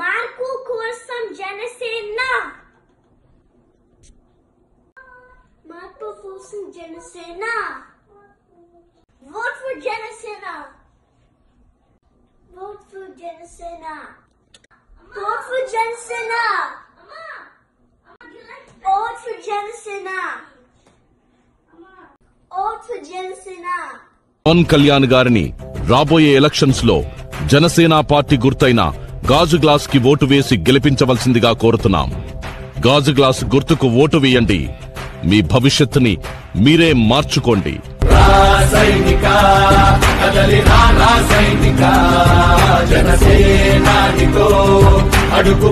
Mark కోసం జనసేన. మార్పు కోసం Janasena. Vote for Janasena. Vote for Janasena. Vote for Janasena. Vote for Janasena. Vote for Janasena. Kalyan గారిని రాబోయే ఎలక్షన్స్లో జనసేన పార్టీ గుర్తైన గాజు గ్లాస్కి ఓటు వేసి గెలిపించవలసిందిగా కోరుతున్నాం. గాజు గ్లాస్ గుర్తుకు ఓటు వేయండి. మీ భవిష్యత్తుని మీరే మార్చుకోండి. అడుగు